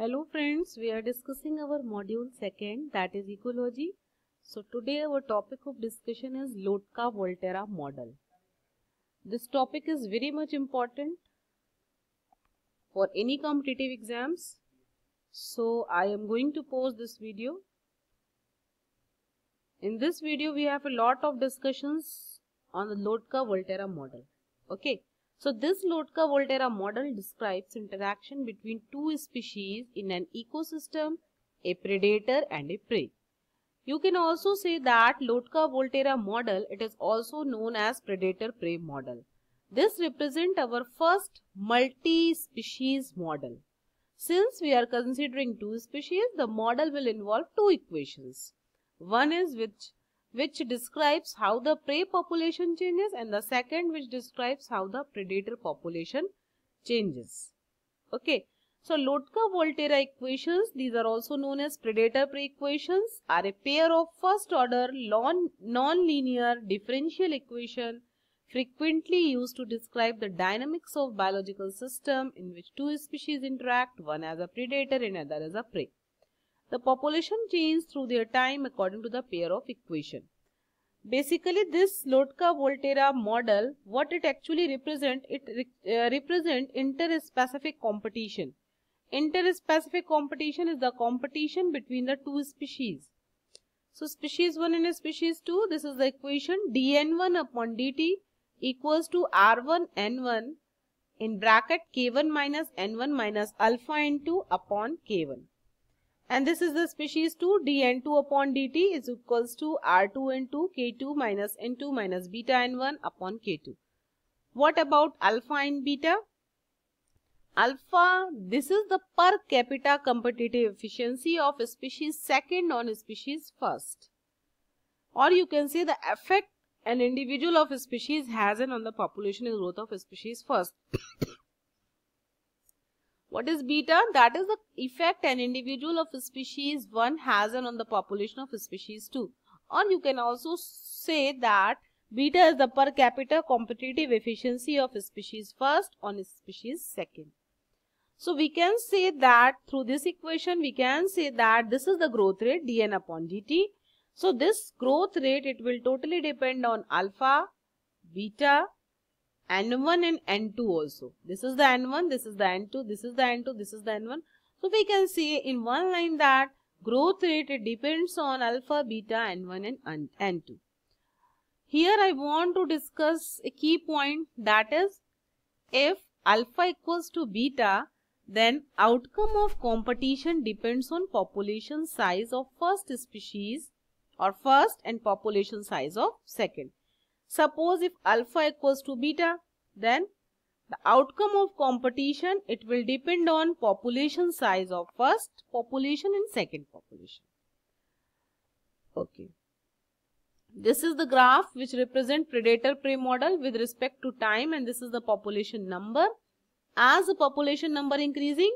Hello friends, we are discussing our module second that is ecology. So today our topic of discussion is Lotka-Volterra model. This topic is very much important for any competitive exams. So I am going to pause this video. In this video we have a lot of discussions on the Lotka-Volterra model. Okay. So this Lotka-Volterra model describes interaction between two species in an ecosystem, a predator and a prey. You can also say that Lotka-Volterra model, it is also known as predator-prey model. This represents our first multi-species model. Since we are considering two species, the model will involve two equations. One is which which describes how the prey population changes and the second which describes how the predator population changes. Okay. So, Lotka-Volterra equations, these are also known as predator-prey equations, are a pair of first order non-linear differential equation frequently used to describe the dynamics of biological system in which two species interact, one as a predator and other as a prey. The population changes through their time according to the pair of equation. Basically, this Lotka-Volterra model, what it actually represent, it uh, represent interspecific competition. Interspecific competition is the competition between the two species. So, species 1 and species 2, this is the equation dn1 upon dt equals to r1 n1 in bracket k1 minus n1 minus alpha n2 upon k1 and this is the species 2 dn2 upon dt is equals to r2 n2 k2 minus n2 minus beta n1 upon k2 what about alpha and beta? Alpha this is the per capita competitive efficiency of species second on species first. Or you can say the effect an individual of a species has on the population growth of species first What is beta? That is the effect an individual of species 1 has on the population of species 2. Or you can also say that beta is the per capita competitive efficiency of species first on species second. So we can say that through this equation we can say that this is the growth rate dn upon dt. So this growth rate it will totally depend on alpha, beta N1 and N2 also. This is the N1, this is the N2, this is the N2, this is the N1. So we can see in one line that growth rate depends on alpha, beta, N1 and N2. Here I want to discuss a key point that is if alpha equals to beta then outcome of competition depends on population size of first species or first and population size of second. Suppose if alpha equals to beta, then the outcome of competition, it will depend on population size of first population and second population. Okay. This is the graph which represent predator-prey model with respect to time and this is the population number. As the population number increasing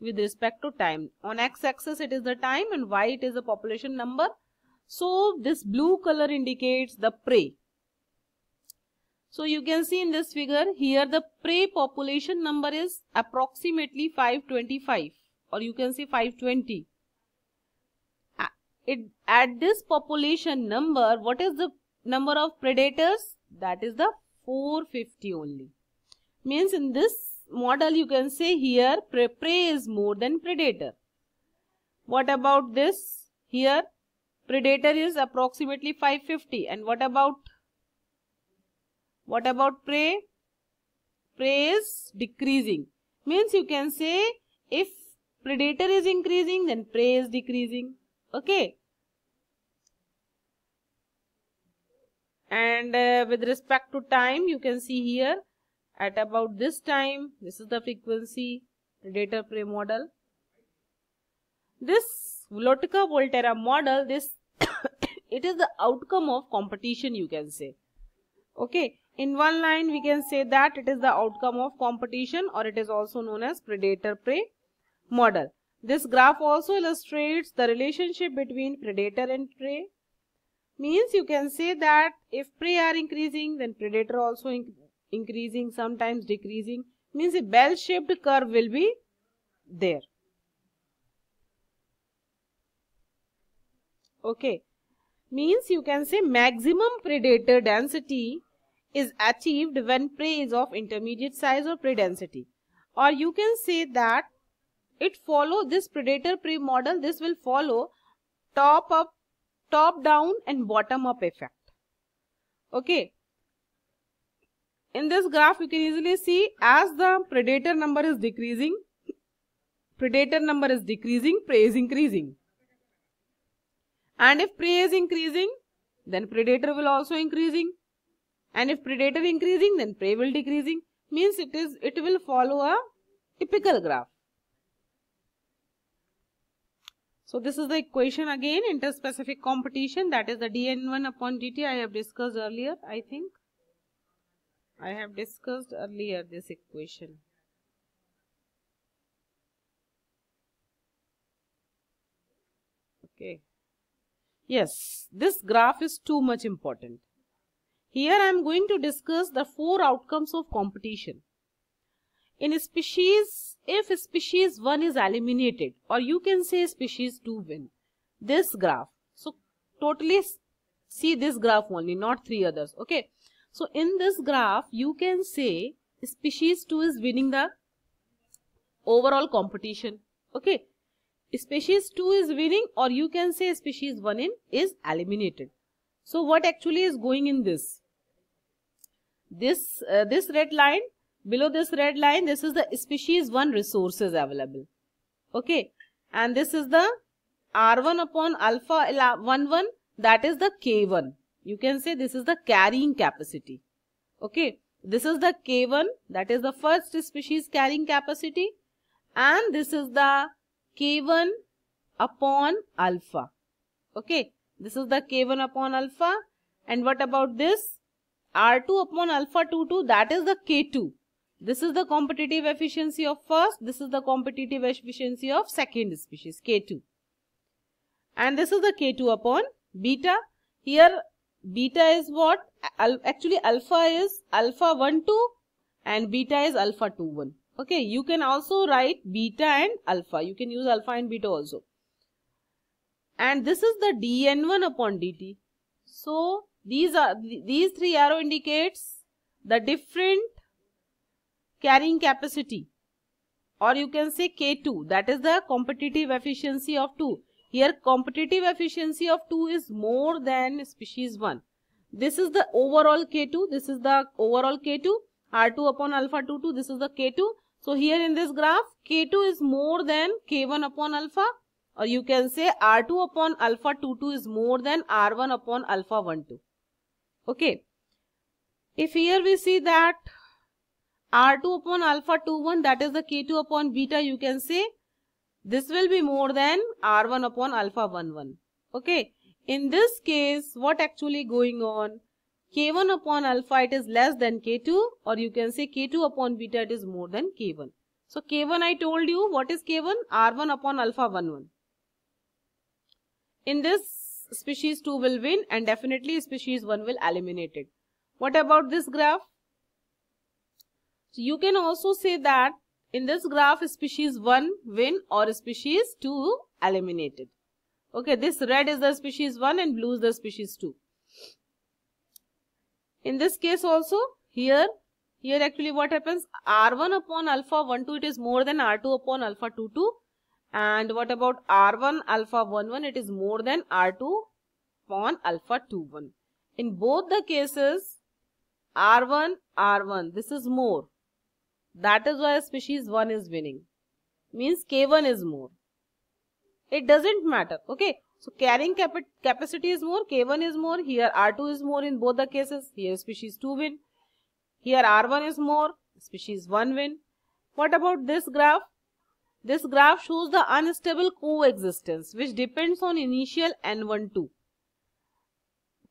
with respect to time. On x-axis it is the time and y it is the population number. So this blue color indicates the prey so you can see in this figure here the prey population number is approximately 525 or you can say 520. It, at this population number, what is the number of predators? That is the 450 only. Means in this model you can say here prey, prey is more than predator. What about this? Here predator is approximately 550 and what about what about prey? Prey is decreasing. Means you can say if predator is increasing then prey is decreasing. Okay. And uh, with respect to time you can see here at about this time this is the frequency predator prey model. This Lotka Volterra model this it is the outcome of competition you can say. Okay in one line we can say that it is the outcome of competition or it is also known as predator prey model. This graph also illustrates the relationship between predator and prey. Means you can say that if prey are increasing then predator also in increasing sometimes decreasing. Means a bell shaped curve will be there. Okay. Means you can say maximum predator density is achieved when prey is of intermediate size or prey density. Or you can say that it follow this predator prey model this will follow top up top down and bottom up effect. Okay. In this graph you can easily see as the predator number is decreasing predator number is decreasing prey is increasing. And if prey is increasing then predator will also increasing and if predator increasing then prey will decreasing means it is it will follow a typical graph so this is the equation again interspecific competition that is the dn1 upon dt I have discussed earlier I think. I have discussed earlier this equation. Okay. Yes, this graph is too much important. Here I am going to discuss the four outcomes of competition. In species, if species 1 is eliminated or you can say species 2 win, this graph. So, totally see this graph only, not three others. Okay. So, in this graph, you can say species 2 is winning the overall competition. Okay. Species 2 is winning or you can say species 1 in is eliminated. So, what actually is going in this? This, uh, this red line Below this red line, this is the species 1 resources available. Okay. And this is the R1 upon alpha 1 1 that is the K1. You can say this is the carrying capacity. Okay. This is the K1 that is the first species carrying capacity and this is the K1 upon alpha. Okay. This is the K1 upon alpha and what about this? R2 upon alpha 2 2 that is the K2 this is the competitive efficiency of first, this is the competitive efficiency of second species, K2. And this is the K2 upon beta. Here, beta is what? Actually, alpha is alpha 1, 2 and beta is alpha 2, 1. Okay, you can also write beta and alpha. You can use alpha and beta also. And this is the dn1 upon dt. So, these are these three arrow indicates the different carrying capacity or you can say K2 that is the competitive efficiency of 2. Here competitive efficiency of 2 is more than species 1. This is the overall K2. This is the overall K2. R2 upon alpha 2 2. This is the K2. So here in this graph K2 is more than K1 upon alpha or you can say R2 upon alpha 2 2 is more than R1 upon alpha 1 2. Okay. If here we see that R2 upon alpha 2 1 that is the K2 upon beta you can say this will be more than R1 upon alpha 1 1. Okay. In this case what actually going on? K1 upon alpha it is less than K2 or you can say K2 upon beta it is more than K1. So K1 I told you what is K1? R1 upon alpha 1 1. In this species 2 will win and definitely species 1 will eliminate it. What about this graph? So you can also say that in this graph species 1 win or species 2 eliminated. Okay, this red is the species 1 and blue is the species 2. In this case also, here, here actually what happens? R1 upon alpha 1 2 it is more than R2 upon alpha 2 2. And what about R1 alpha 1 1 it is more than R2 upon alpha 2 1. In both the cases, R1, R1, this is more. That is why species 1 is winning. Means K1 is more. It doesn't matter. Okay. So carrying cap capacity is more, K1 is more, here R2 is more in both the cases. Here species 2 win. Here R1 is more, species 1 win. What about this graph? This graph shows the unstable coexistence which depends on initial N1, 2.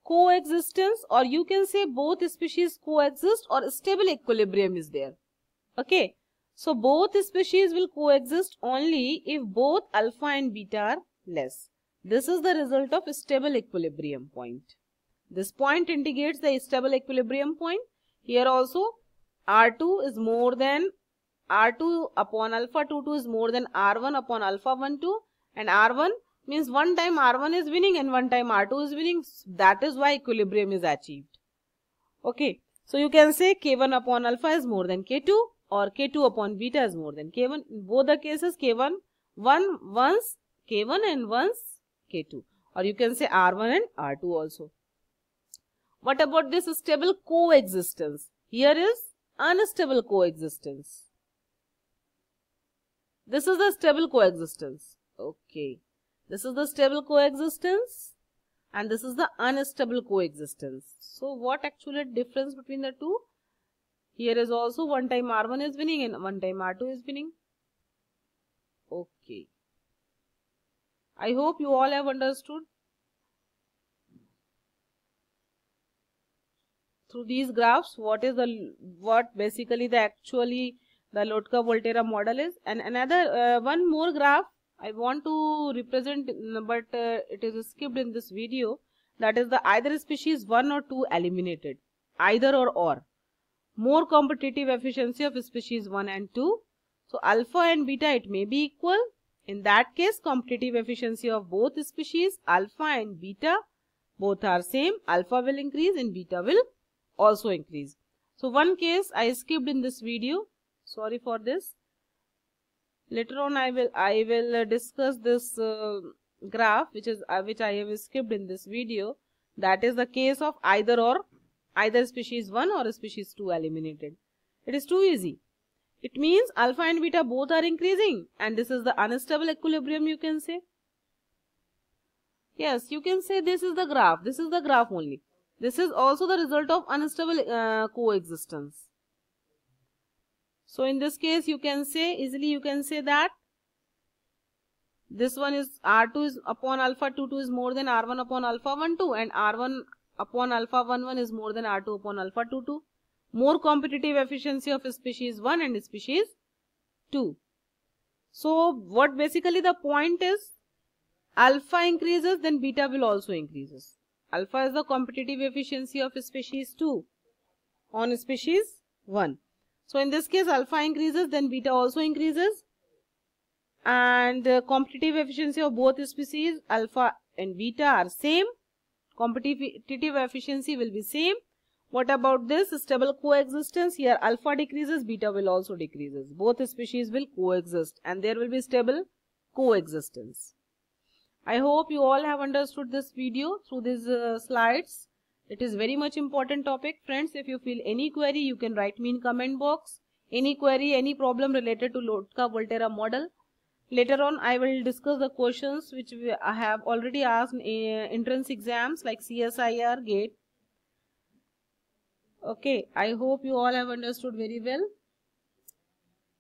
Coexistence or you can say both species coexist or stable equilibrium is there. Okay. So both species will coexist only if both alpha and beta are less. This is the result of stable equilibrium point. This point indicates the stable equilibrium point. Here also R2 is more than R2 upon alpha 2 2 is more than R1 upon alpha 1 2 and R1 means one time R1 is winning and one time R2 is winning. That is why equilibrium is achieved. Okay. So you can say K1 upon alpha is more than K2 or K2 upon beta is more than K1. In both the cases K1 one once K1 and once K2 or you can say R1 and R2 also. What about this stable coexistence? Here is unstable coexistence. This is the stable coexistence. Okay. This is the stable coexistence and this is the unstable coexistence. So what actually difference between the two? Here is also one time R1 is winning and one time R2 is winning. Okay. I hope you all have understood. Through these graphs, what is the, what basically the actually the Lotka-Volterra model is. And another, uh, one more graph I want to represent but uh, it is skipped in this video. That is the either species 1 or 2 eliminated. Either or or. More competitive efficiency of species 1 and 2 so alpha and beta it may be equal. In that case competitive efficiency of both species alpha and beta both are same. Alpha will increase and beta will also increase. So one case I skipped in this video sorry for this. Later on i will i will uh, discuss this uh, graph which is uh, which i have skipped in this video. That is the case of either or. Either species 1 or species 2 eliminated. It is too easy. It means alpha and beta both are increasing and this is the unstable equilibrium you can say. Yes you can say this is the graph. This is the graph only. This is also the result of unstable uh, coexistence so in this case you can say easily you can say that this one is R2 is upon alpha 2 2 is more than R1 upon alpha 1 2 and R1 upon alpha 1 1 is more than R2 upon alpha 2 2. More competitive efficiency of species 1 and species 2. So what basically the point is alpha increases then beta will also increases. Alpha is the competitive efficiency of species 2 on species 1. So in this case alpha increases then beta also increases and uh, competitive efficiency of both species alpha and beta are same. Competitive efficiency will be same. What about this stable coexistence? Here alpha decreases, beta will also decreases. Both species will coexist and there will be stable coexistence. I hope you all have understood this video through these uh, slides. It is very much important topic. Friends, if you feel any query, you can write me in comment box. Any query, any problem related to Lotka-Volterra model. Later on, I will discuss the questions which I have already asked in uh, entrance exams like CSIR, GATE. Okay, I hope you all have understood very well.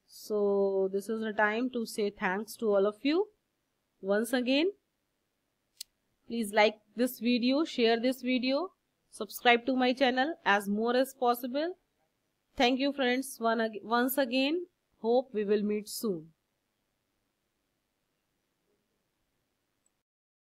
So, this is the time to say thanks to all of you. Once again, please like this video, share this video subscribe to my channel as more as possible. Thank you friends once again. Hope we will meet soon